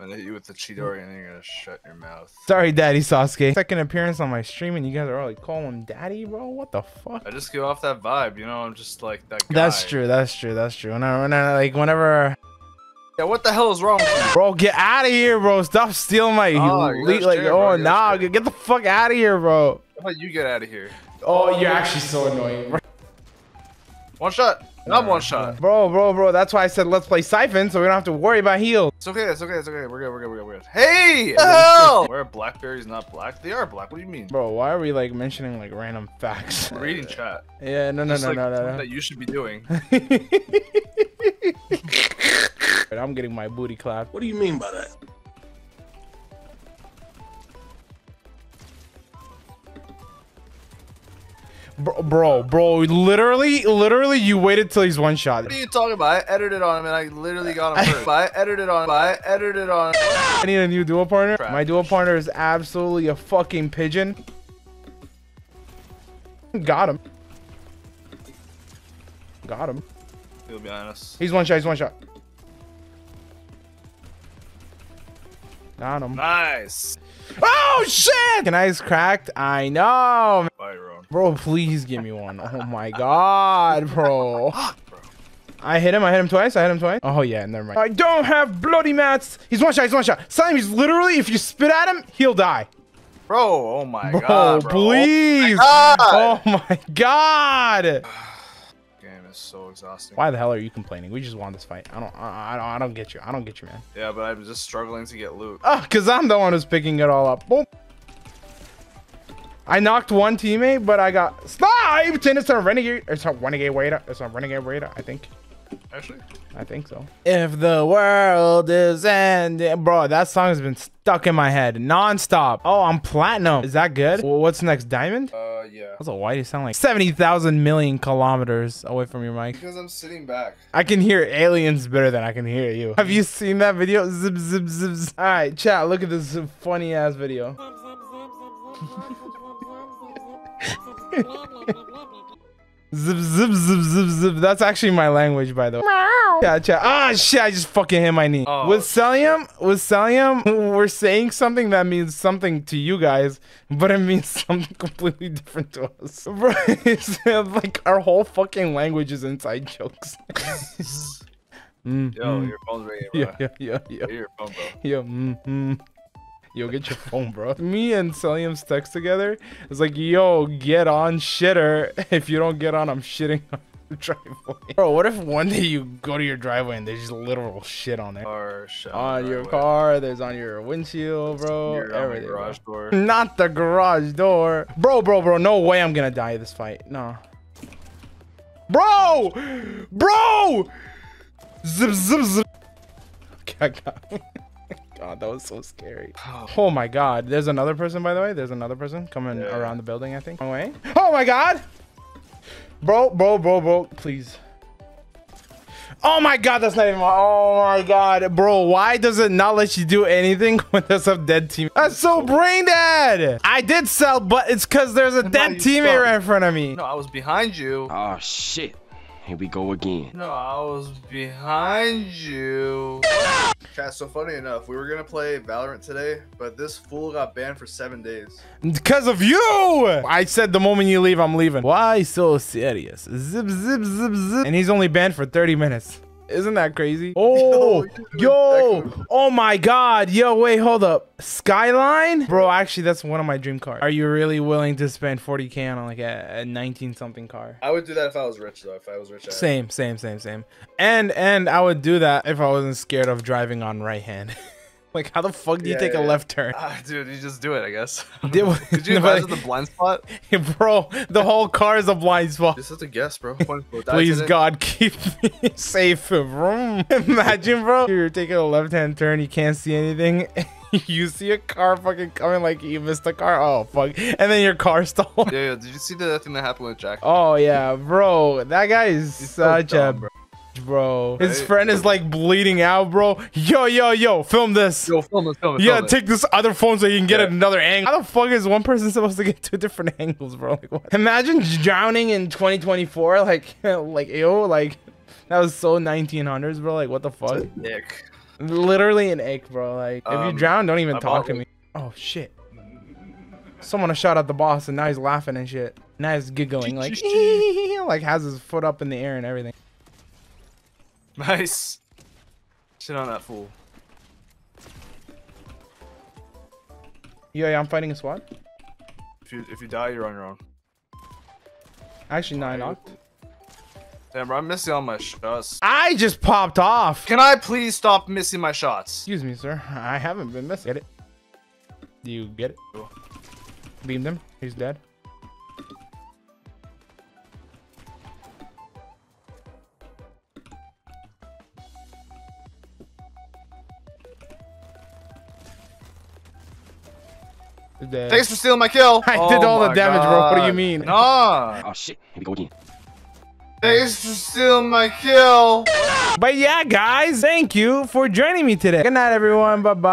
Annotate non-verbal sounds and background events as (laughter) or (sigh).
I'm gonna hit you with the Chidori hmm. and then you're gonna shut your mouth. Sorry, Daddy Sasuke. Second appearance on my stream and you guys are all like calling him Daddy, bro. What the fuck? I just give off that vibe, you know. I'm just like that guy. That's true. That's true. That's true. When I, when I like whenever, Yeah, what the hell is wrong? with you? bro, get out of here, bro. Stop stealing my Oh, like. oh nah, get the fuck out of here, bro. How about you get out of here? Oh, you're actually so annoying, bro. One shot. Not one shot. Bro, bro, bro. That's why I said let's play Siphon, so we don't have to worry about heals. It's okay. It's okay. It's okay. We're good. We're good. We're good. We're good. Hey! The hell? (laughs) Where are blackberries not black? They are black. What do you mean? Bro, why are we like mentioning like random facts? We're reading chat. Yeah, no, no, Just no, like no, something no, that you should be doing. (laughs) I'm getting my booty clapped. What do you mean by that? Bro, bro, bro, literally, literally, you waited till he's one shot. What are you talking about? I edited on him and I literally got him first. I edited on him. I edited on him. I need a new dual partner. Trash. My dual partner is absolutely a fucking pigeon. Got him. Got him. He'll be honest. He's one shot. He's one shot. Got him. Nice. Oh shit! Kanai's cracked? I know. Bye. Bro, please give me one. Oh my god, bro. I hit him. I hit him twice. I hit him twice. Oh yeah, never mind. I don't have bloody mats. He's one shot. He's one shot. Simon, he's literally, if you spit at him, he'll die. Bro, oh my Bro, god, bro. Oh please. God. Oh my god. Game is so exhausting. Why the hell are you complaining? We just won this fight. I don't. I, I don't. I don't get you. I don't get you, man. Yeah, but I'm just struggling to get loot. Oh, cause I'm the one who's picking it all up. Boom. I knocked one teammate, but I got sniped, and it's a renegade. It's a Renegade Raider. It's a Renegade Raider. I think. Actually, I think so. If the world is ending, bro, that song has been stuck in my head nonstop. Oh, I'm platinum. Is that good? What's next? Diamond? uh, yeah. Also, why do you sound like 70,000 million kilometers away from your mic? Because I'm sitting back. I can hear aliens better than I can hear you. Have you seen that video? Zip, zip, zip, zip. All right, chat, look at this funny ass video. Zip, zip, zip, zip, zip. That's actually my language, by the way. Yeah, chat. Ah, shit, I just fucking hit my knee. Oh, with Celium, with Celium, we're saying something that means something to you guys, but it means (laughs) something completely different to us. (laughs) Bro, it's like our whole fucking language is inside jokes. (laughs) Mm, Yo, mm. your phone's ringing, bro. Yeah, yeah, yeah, yeah. Your phone, bro. Yo, mm, mm. Yo, get your phone, bro. (laughs) Me and Celium's text together. It's like, yo, get on shitter. (laughs) If you don't get on, I'm shitting on (laughs) your driveway. Bro, what if one day you go to your driveway and there's just literal shit on there? Car, shut On the your driveway. car, there's on your windshield, bro. Your, everything. bro. garage door. Not the garage door. Bro, bro, bro. No way I'm gonna die this fight. No. Bro! Bro! Zip, zip, zip. Okay, I got him. God, that was so scary. Oh my god. There's another person, by the way. There's another person coming Yeah. around the building, I think. Away. Oh my god! Bro, bro, bro, bro. Please. Oh my god, that's not even my. Oh my god, bro. Why does it not let you do anything (laughs) when there's a dead team? That's so brain dead. I did sell, but it's because there's a dead you teammate right in front of me. No, I was behind you. Oh shit. Here we go again. No, I was behind you. Chat, so funny enough, we were gonna play Valorant today, but this fool got banned for seven days. Because of you! I said the moment you leave, I'm leaving. Why so serious? Zip, zip, zip, zip. And he's only banned for 30 minutes. Isn't that crazy? (laughs) Oh, (laughs) Yo, yo, oh my god. Yo, wait, hold up. Skyline? Bro, actually, that's one of my dream cars. Are you really willing to spend 40k on like a 19 something car? I would do that if I was rich, though. If I was rich, I Same, same, same, same. And and I would do that if I wasn't scared of driving on right hand. (laughs) (laughs) like, how the fuck do you Yeah, take yeah, a left turn? Ah, dude, you just do it, I guess. (laughs) Did- (laughs) Could you imagine the blind spot? Bro, the whole car is a blind spot. Just have to guess, bro. Please. God, keep me safe. Vroom. Imagine, bro, you're taking a left-hand turn, you can't see anything. you see a car fucking coming like you missed a car. Oh, fuck. And then your car stalled. Yeah, yeah. Did you see the thing that happened with Jack? Oh, yeah, bro. That guy is He's so such dumb, a bro. Bitch, bro. His friend is like bleeding out, bro. Yo, yo, yo, film this. Yo, film it, film it. Yeah, film it. take this other phone so you can get Yeah. another angle. How the fuck is one person supposed to get two different (laughs) angles, bro? Like, what? Imagine drowning in 2024. (laughs) Like, like, ew, like, that was so 1900s, bro. Like, what the fuck? Dick. Literally an ache, bro. Like if you Um, drown, don't even I talk to me. Oh shit. Someone shot at the boss and now he's laughing and shit. Now he's giggling like (laughs) like has his foot up in the air and everything. Nice. Shit on that fool. Yeah, yeah, I'm fighting a SWAT. If you if you die, you're on your own. Actually, no, I knocked. Damn, bro, I'm missing all my shots. I just popped off. Can I please stop missing my shots? Excuse me, sir. I haven't been missing. Get it? Do you get it? Beam him. He's dead. Dead. Thanks for stealing my kill. (laughs) I did all the oh my damage, bro. What do you mean? Nah. Oh shit, here we go again. Thanks for stealing my kill. But yeah, guys, thank you for joining me today. Good night, everyone. Bye bye.